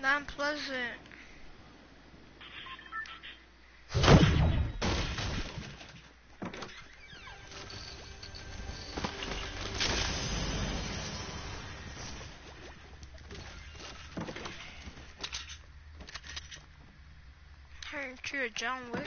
Non-pleasant. Aren't you a John Wick?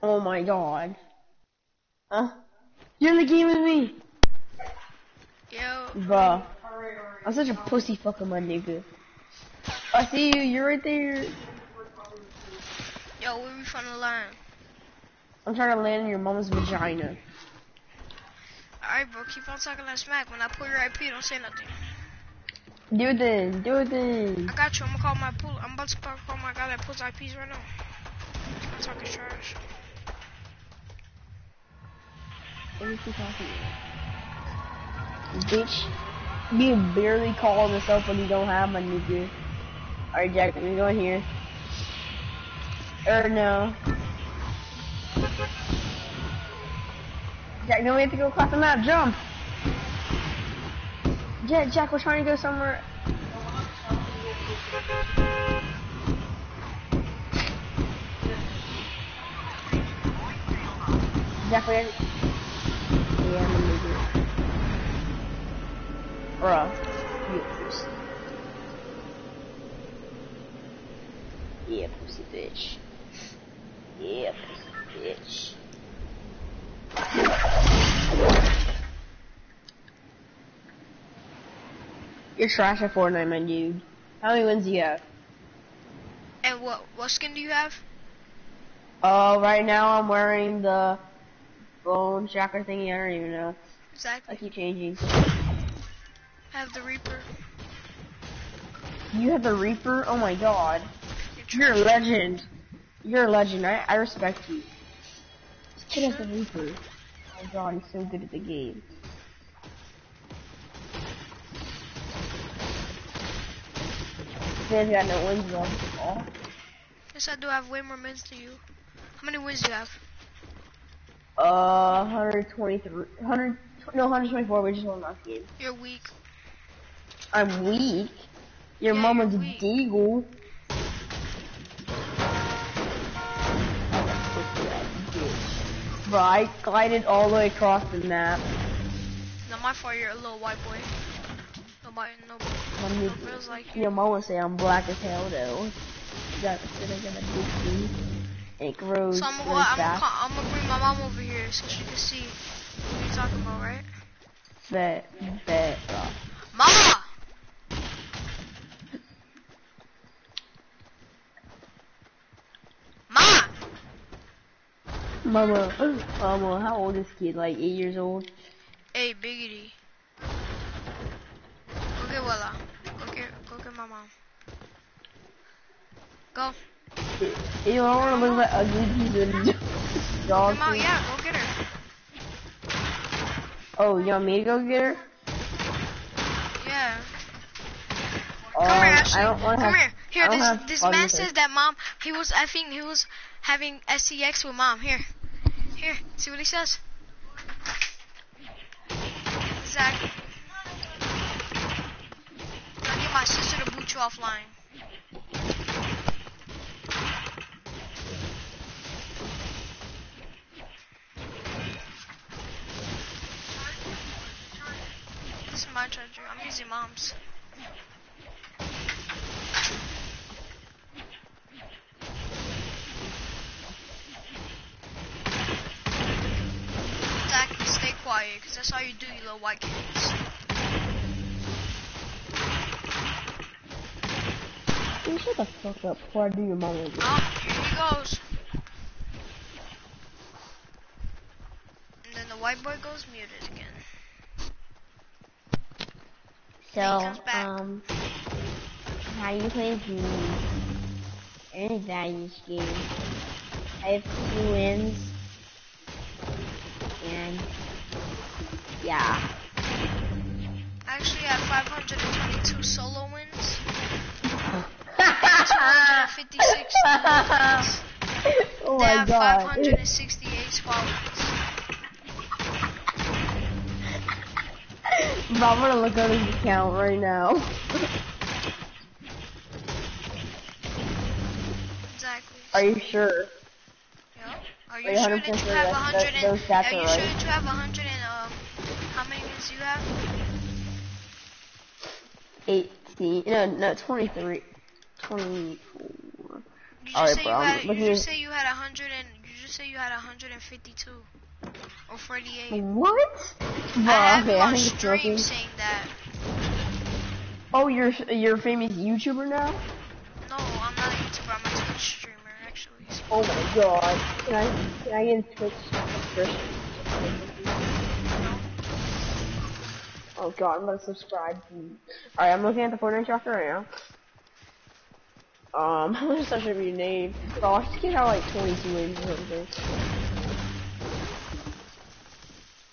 Oh my god. Huh? You're in the game with me! Yo, Bruh. I'm such a pussy fucking my nigga. I see you, you're right there. yo, where we from the line? I'm trying to land in your mom's vagina. Alright, bro, keep on talking that smack. When I pull your IP, don't say nothing. Do it then, do it then. I got you. I'm gonna call my pool. I'm about to call my guy that pulls IPs right now. I'm talking trash. What is he talking about? Bitch, you barely calling yourself when you don't have my nigga. Alright, Jack, let me go in here. Or no. Jack, no, we have to go across the map. Jump! Jack, Jack, we're trying to go somewhere. Jack, we have Yeah, I'm gonna. Bruh. You pussy. Yeah, pussy bitch. Yeah, pussy bitch. You're trash at Fortnite, my dude. How many wins do you have? And what what skin do you have? Uh, right now I'm wearing the bone chakra thingy. I don't even know. I keep changing. I have the Reaper. You have the Reaper? Oh my god. You're You're a legend. You're a legend. I, I respect you. This kid has the Reaper. Oh my god, he's so good at the game. Man's got no wins. Oh. Yes, I do have way more wins than you. How many wins do you have? Uh, 123, 100, no, 124, we just won last game. You're weak. I'm weak. Your Yeah, mama's weak. deagle. Bro, I glided all the way across the map. Not my fault. You're a little white boy. Nobody, no, My new, no girls like you. your mama say I'm black as hell though. You got to sit in a big tree. It grows So I'm gonna, really I'm, gonna, I'm gonna bring my mom over here so she can see what you're talking about, right? Bet, bet, bro. Mama! Ma! Mama, mama, how old is this kid? Like eight years old? Hey, Biggity. Go get Willa. Go get, go get my mom. Go. You don't want to look like ugly piece of dog Come out, yeah, go get her. Oh, you want me to go get her? Yeah. Um, Come here, Ashley. I don't Come have. here. Here, this this man says that mom. He was. I think he was having sex with mom. Here, here. See what he says. Zach. I'll get my sister to boot you offline. This is my charger. I'm using mom's. Exactly. Stay quiet, because that's all you do, you little white kids. You shut the fuck up before I do your again. Oh, here he goes. And then the white boy goes muted again. So, um, how you play this game? Any bad in this game? I have two wins. And, yeah. I actually, I have 522 solo wins. 256 wins. oh They my have god. 568 squad Bro, I'm gonna look at his account right now. Exactly. Are you sure? Yeah. Are Are you you sure 100% that you have that- 100 and, those stats are you right? sure that you have 100 and um how many wins you have? 18, no, no, 23. 24. You just Alright, say bro, you had you just say you had 100 and you just say you had 152 or 48. What? I have okay, you I on stream saying that. Oh, you're you're a famous YouTuber now? No, I'm not a YouTuber. I'm a Twitch streamer actually. So, Oh my god. Can I can I get Twitch no. Oh god, I'm gonna subscribe. Alright, I'm looking at the Fortnite chapter right now. Um, how much that should be name? Oh, I this kid had like 22 wins or something.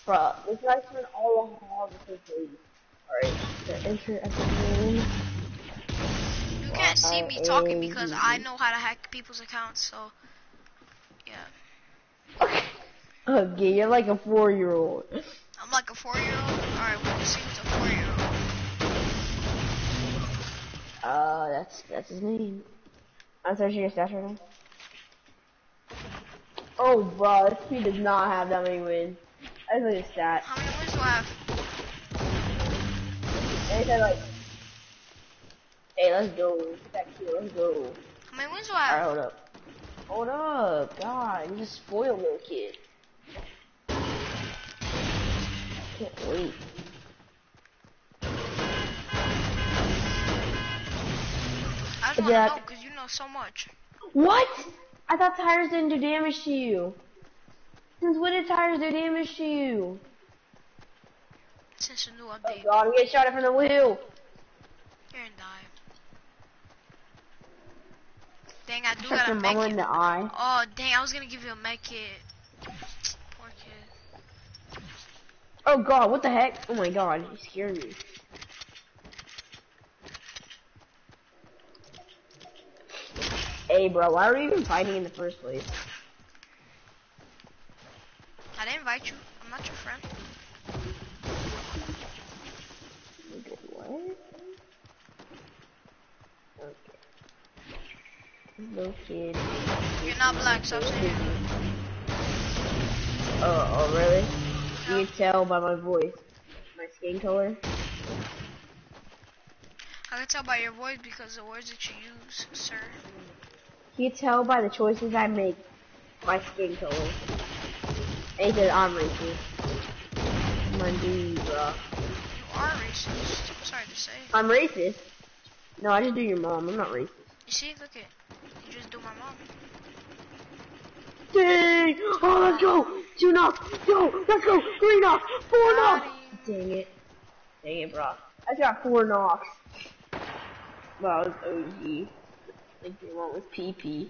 Bro, this guy spent all the hog with his lead. Alright, the enter at the name. You can't see me talking because I know how to hack people's accounts. So, yeah. Okay, you're like a four year old. I'm like a four-year-old. All right, we'll see who's a four-year-old. Uh, that's that's his name. I'm searching your stats right now. Oh, bro, this kid does not have that many wins. I look at his. How many I have? And it said like, hey, let's go. That let's go. How many wins I Alright, hold up. Hold up, God, you just spoiled little kid. Can't wait. I just want to know because you know so much. What? I thought tires didn't do damage to you. Since when did tires do damage to you? Since the new update. Oh God, I'm getting shot at from the wheel. you're gonna die. Dang, I do got a med mama in the eye. Oh, dang, I was gonna give you a med kit. Poor kid. Oh God, what the heck? Oh my God, you scared me. Hey, bro, why are we even fighting in the first place? I didn't invite you. I'm not your friend. What? No kid. You're not black, so I'm saying. Oh, oh really? You can tell by my voice, my skin color. I can tell by your voice because the words that you use, sir. You can tell by the choices I make, my skin color. He said I'm racist. My dude, bro. You are racist. Sorry to say. I'm racist. No, I just do your mom. I'm not racist. You see, look at you just do my mom. Dang! Oh, let's go! Two knocks! Go! Let's go! Three knocks! Four knocks! Dang it. Dang it, bro. I got four knocks. Well, it was OG. I think your one was PP.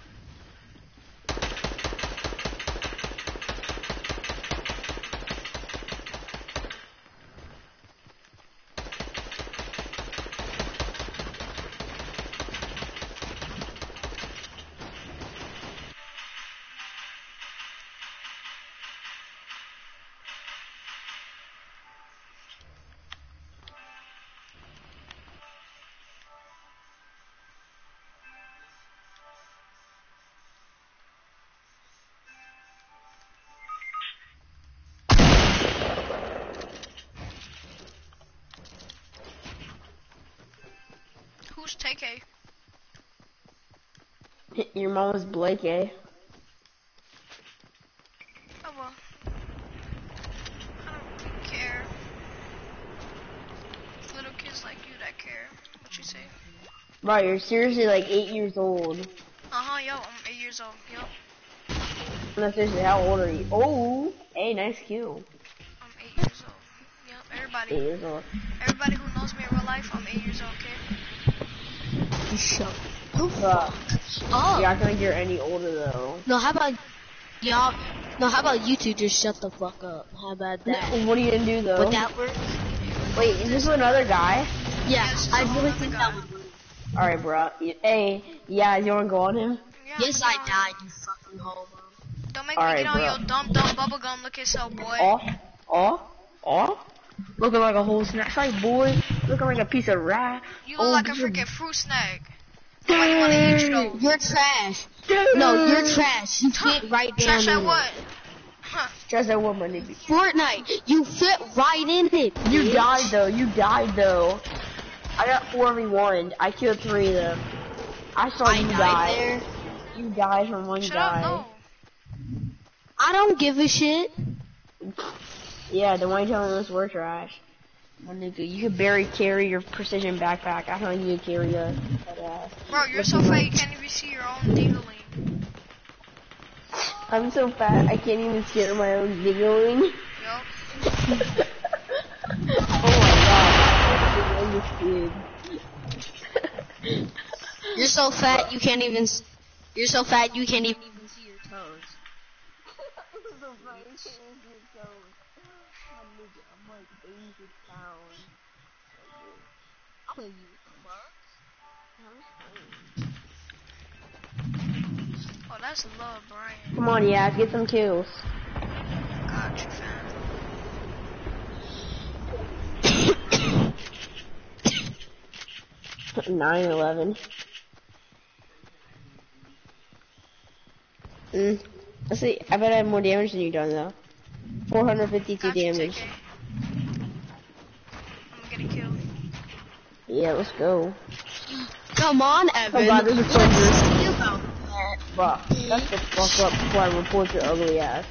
players? Who's TK? Your mom was Blake, eh? Oh well. I don't care. It's little kids like you that care. What you say? Right, you're seriously like eight years old. Uh huh. Yo, I'm eight years old. Yo, No, seriously, how old are you? Oh, hey, nice kill. I'm eight years old. Yep. Everybody, Eight years old. everybody who knows me in real life, I'm eight years old. Okay. You shut Bruh, up. you're not gonna get any older though. No, how about y'all? No, how about you two just shut the fuck up? How about that? What are you gonna do though? Would that work? Wait, is this another guy? Yeah, Yes, I really think guy. that would work. Alright, bro. Hey, yeah, you wanna go on him? Yeah, Yes, I'm died, you fucking homo. Don't make Alright, me get on bro. your dumb dumb bubblegum looking self, boy. Oh, oh, oh. Looking like a whole snack like boy. Looking like a piece of rat. You look Oh, like a freaking fruit snack. Nobody wanna eat you you're trash. Dude. No, you're trash. You fit right down Trash at what? Huh. Trash that what my nigga. Fortnite, you fit right in it. You died though. You died though. I got four v one. I killed three of them. I saw I you die. there. You died from one Shut guy. up, no. I don't give a shit. Yeah, the one you telling us we're trash? My nigga, you could barely carry your precision backpack. I don't think you could carry a that ass. Bro, you're so fat you can't even see your own dingling. I'm so fat I can't even steer my own giggling. Yup. oh my god. I'm kid. You're so fat you can't even. s- You're so fat you can't even see your toes. Oh, that's love, Brian. Come on, yeah, get some kills. Got you, fam. Nine eleven. Mm. Let's see. I bet I have more damage than you done though. Four hundred fifty-two Got you, damage. TK. I'm gonna get a kill. Yeah, let's go. Come on, Evan. Oh god, there's a Let's cleanser. that. Bruh, shut the fuck up before I report your ugly ass.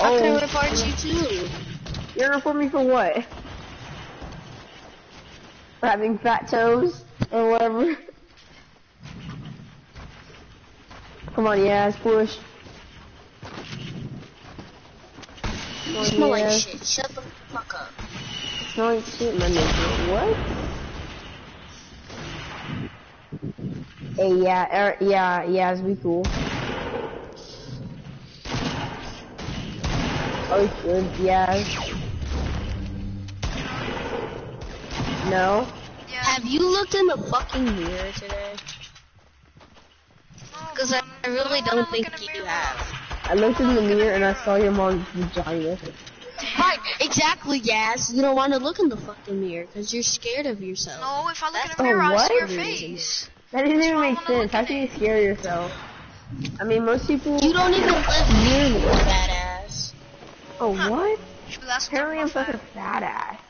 I can Oh, report you too. you're gonna report me for what? For having fat toes or whatever. Come on, yeah, let's push. You on, smell like shit. Shut the fuck up. Shit, my nigga. What? Hey, yeah, er, yeah, yeah, it's be cool. Oh, good, yeah. No. Yeah. Have you looked in the fucking mirror today? Because I, I really don't think look in the you have. I looked in the mirror and I saw your mom's vagina. Right, exactly, Yazz. You don't want to look in the fucking mirror because you're scared of yourself. No, if I look That's in the mirror, I'll see your face. That doesn't even make sense. How can you scare yourself? I mean, most people. You don't even live near me, badass. Oh, what? Should be last Apparently, I'm such a fat ass.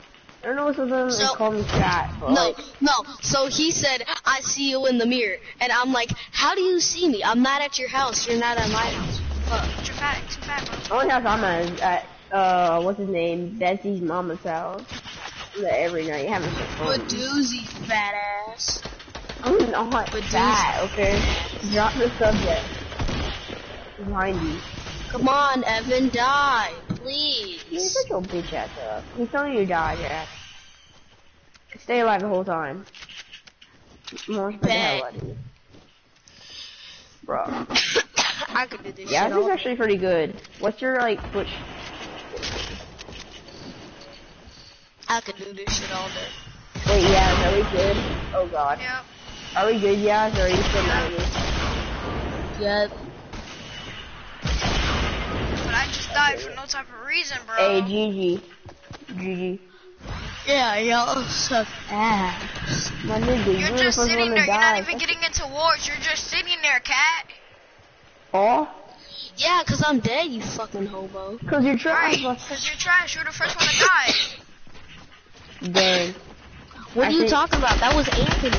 I don't know what's with them So- and call me fat. But No, like, no. So he said, I see you in the mirror. And I'm like, how do you see me? I'm not at your house. You're not at my house. Fuck. Too fat, too fat, bro. only house I'm at is at uh, what's his name? Betsy's mama's house. Every night having some fun. Badoozy, fat ass. I'm not But fat, okay? Drop the subject. Behind you. Come on, Evan, die. Please. such a bitch ass up. He's telling you to die, Jack. Stay alive the whole time. More the hell out of you. Bro. I could do this Yeah, shit this is actually pretty good. What's your, like, foot? I could do this shit all day. Wait, yeah, are we good? Oh god. Yep. Are we good, Yazz, or are you still mad at me? Yep. But I just died for no type of reason, bro. Hey, GG. GG. Yeah, y'all suck ass. My nigga, you You're were the just sitting one there. You're die. not even getting into wars. You're just sitting there, cat. Oh? Yeah, cause I'm dead, you fucking hobo. Cause you're Right. trash. Because you're trash. You're the first one to die. Dang. What are you talking about? That was Anthony.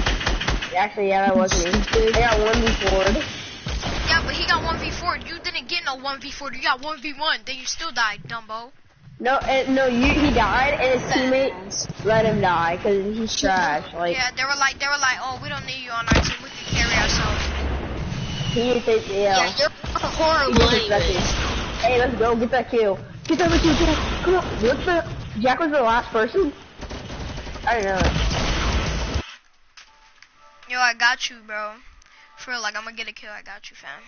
Actually, yeah, that was me. I got 1v4. Yeah, but he got 1v4. You didn't get no 1v4. You got 1v1. Then you still died, Dumbo. No, and, no, you, he died, and his teammates let him die, cause he's trash. Like, Yeah, they were like, they were like, oh, we don't need you on our team. We can carry ourselves. he Yeah, yeah. you're horrible. Hey, let's go, get that kill. Get that kill, get that, come on. What's the, Jack was the last person? I know. Yo, I got you, bro. For real, like, I'm gonna get a kill. I got you, fam.